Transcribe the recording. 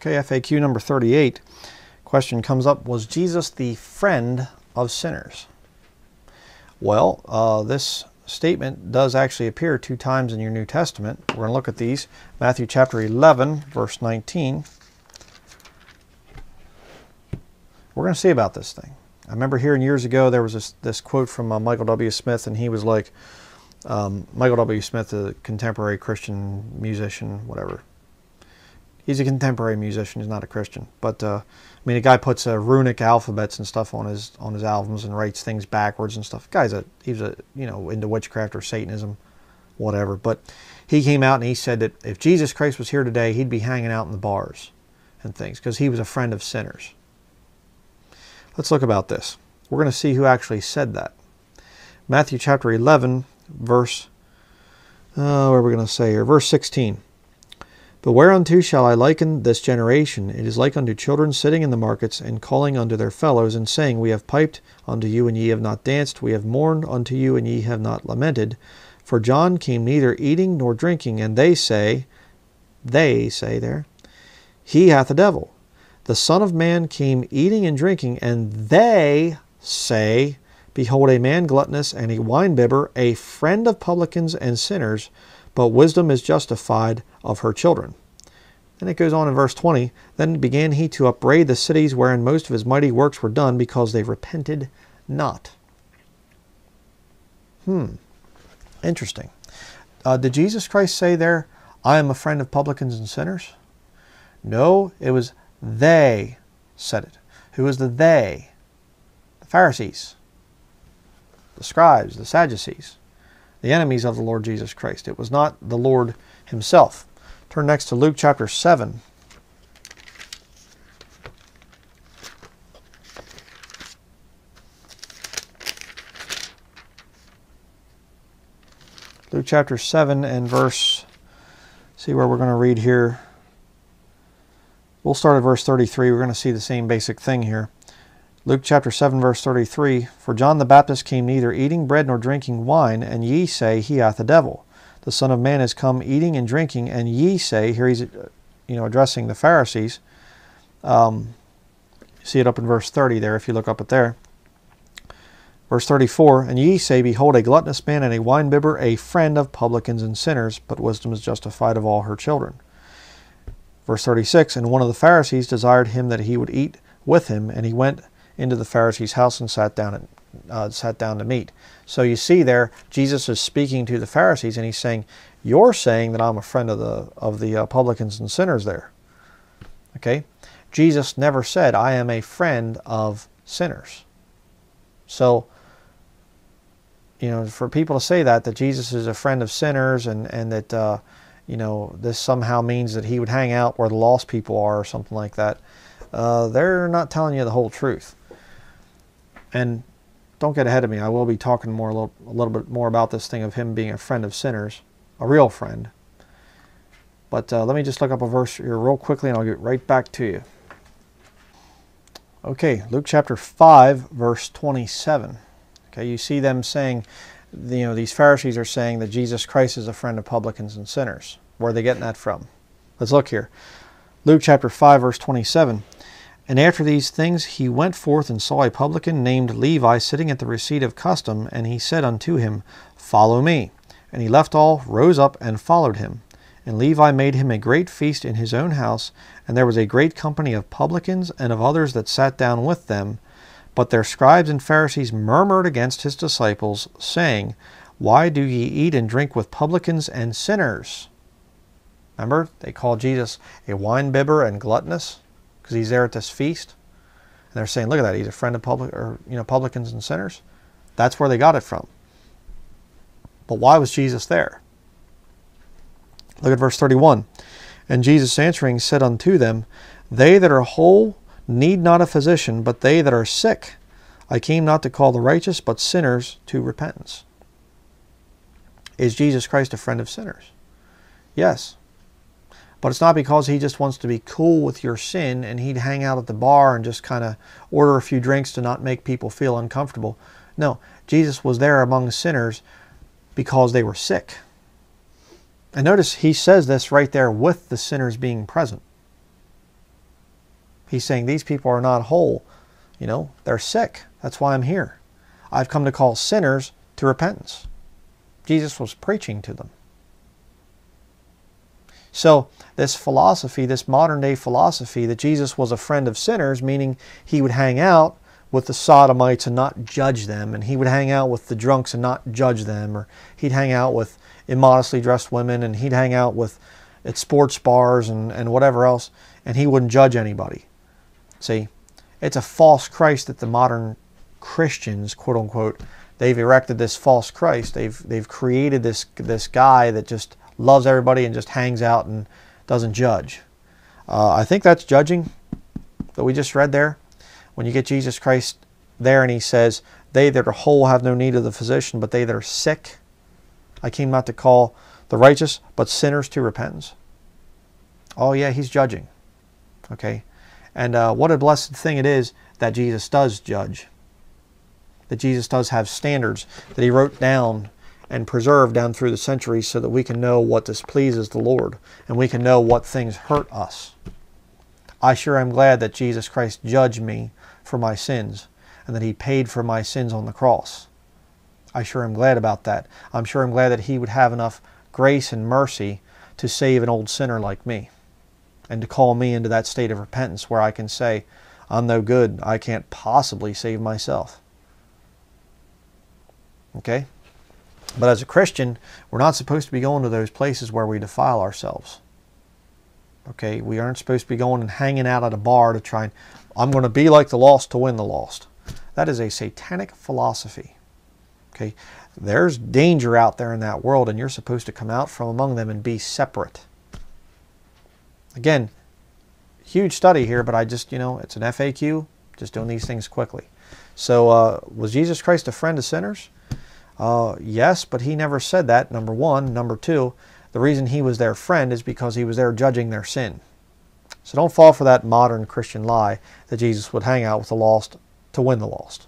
Okay, FAQ number 38. Question comes up Was Jesus the friend of sinners? Well, uh, this statement does actually appear two times in your New Testament. We're going to look at these. Matthew chapter 11, verse 19. We're going to see about this thing. I remember hearing years ago there was this, this quote from uh, Michael W. Smith, and he was like, um, Michael W. Smith, a contemporary Christian musician, whatever, he's a contemporary musician. He's not a Christian, but uh, I mean, a guy puts uh, runic alphabets and stuff on his on his albums and writes things backwards and stuff. Guy's a he's a you know into witchcraft or Satanism, whatever. But he came out and he said that if Jesus Christ was here today, he'd be hanging out in the bars and things because he was a friend of sinners. Let's look about this. We're going to see who actually said that. Matthew chapter 11, verse. Uh, what are we going to say here? Verse 16. But whereunto shall I liken this generation? It is like unto children sitting in the markets, and calling unto their fellows, and saying, We have piped unto you, and ye have not danced. We have mourned unto you, and ye have not lamented. For John came neither eating nor drinking, and they say, they say there, He hath a devil. The Son of Man came eating and drinking, and they say, Behold, a man gluttonous and a winebibber, a friend of publicans and sinners but wisdom is justified of her children. Then it goes on in verse 20 Then began he to upbraid the cities wherein most of his mighty works were done, because they repented not. Hmm, interesting. Uh, did Jesus Christ say there, I am a friend of publicans and sinners? No, it was they said it. Who was the they? The Pharisees, the scribes, the Sadducees the enemies of the Lord Jesus Christ. It was not the Lord himself. Turn next to Luke chapter 7. Luke chapter 7 and verse, see where we're going to read here. We'll start at verse 33. We're going to see the same basic thing here. Luke chapter 7, verse 33 For John the Baptist came neither eating bread nor drinking wine, and ye say, He hath a devil. The Son of Man is come eating and drinking, and ye say, here he's you know, addressing the Pharisees. Um, see it up in verse 30 there, if you look up at there. Verse 34 And ye say, Behold, a gluttonous man and a winebibber, a friend of publicans and sinners, but wisdom is justified of all her children. Verse 36 And one of the Pharisees desired him that he would eat with him, and he went into the Pharisee's house and sat down and uh, sat down to meat. So you see there, Jesus is speaking to the Pharisees, and he's saying, "You're saying that I'm a friend of the of the uh, publicans and sinners." There, okay. Jesus never said, "I am a friend of sinners." So, you know, for people to say that that Jesus is a friend of sinners, and and that uh, you know this somehow means that he would hang out where the lost people are, or something like that, uh, they're not telling you the whole truth. And don't get ahead of me. I will be talking more a little, a little bit more about this thing of him being a friend of sinners, a real friend. But uh, let me just look up a verse here real quickly and I'll get right back to you. Okay, Luke chapter 5, verse 27. Okay, you see them saying, you know, these Pharisees are saying that Jesus Christ is a friend of publicans and sinners. Where are they getting that from? Let's look here. Luke chapter 5, verse 27. And after these things he went forth and saw a publican named Levi sitting at the receipt of custom, and he said unto him, Follow me. And he left all, rose up, and followed him. And Levi made him a great feast in his own house, and there was a great company of publicans and of others that sat down with them. But their scribes and Pharisees murmured against his disciples, saying, Why do ye eat and drink with publicans and sinners? Remember, they called Jesus a winebibber and gluttonous because he's there at this feast. And they're saying, look at that, he's a friend of public or you know publicans and sinners. That's where they got it from. But why was Jesus there? Look at verse 31. And Jesus answering said unto them, They that are whole need not a physician, but they that are sick. I came not to call the righteous, but sinners to repentance. Is Jesus Christ a friend of sinners? Yes. But it's not because he just wants to be cool with your sin and he'd hang out at the bar and just kind of order a few drinks to not make people feel uncomfortable. No, Jesus was there among sinners because they were sick. And notice he says this right there with the sinners being present. He's saying these people are not whole. You know, they're sick. That's why I'm here. I've come to call sinners to repentance. Jesus was preaching to them. So, this philosophy, this modern day philosophy that Jesus was a friend of sinners, meaning he would hang out with the sodomites and not judge them, and he would hang out with the drunks and not judge them, or he'd hang out with immodestly dressed women, and he'd hang out with at sports bars and, and whatever else, and he wouldn't judge anybody. See, it's a false Christ that the modern Christians, quote unquote, they've erected this false Christ. They've they've created this this guy that just loves everybody and just hangs out and doesn't judge. Uh, I think that's judging that we just read there. When you get Jesus Christ there and he says, They that are whole have no need of the physician, but they that are sick. I came not to call the righteous, but sinners to repentance. Oh, yeah, he's judging. Okay? And uh, what a blessed thing it is that Jesus does judge. That Jesus does have standards that he wrote down and preserved down through the centuries so that we can know what displeases the Lord and we can know what things hurt us. I sure am glad that Jesus Christ judged me for my sins and that he paid for my sins on the cross. I sure am glad about that. I'm sure I'm glad that he would have enough grace and mercy to save an old sinner like me and to call me into that state of repentance where I can say, I'm no good. I can't possibly save myself. Okay? But as a Christian, we're not supposed to be going to those places where we defile ourselves. Okay, we aren't supposed to be going and hanging out at a bar to try and, I'm going to be like the lost to win the lost. That is a satanic philosophy. Okay, there's danger out there in that world, and you're supposed to come out from among them and be separate. Again, huge study here, but I just, you know, it's an FAQ, just doing these things quickly. So, uh, was Jesus Christ a friend of sinners? Uh, yes, but he never said that, number one. Number two, the reason he was their friend is because he was there judging their sin. So don't fall for that modern Christian lie that Jesus would hang out with the lost to win the lost.